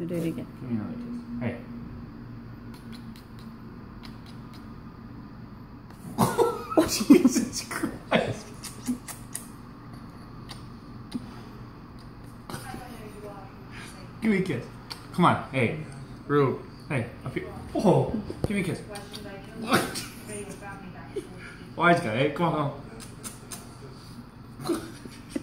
You do it again. Give me another taste. Hey. Oh, Jesus Christ. Give me a kiss. Come on. Hey. Rue. Hey. Up here. Oh. Give me a kiss. Wise guy. Hey, come on, come on.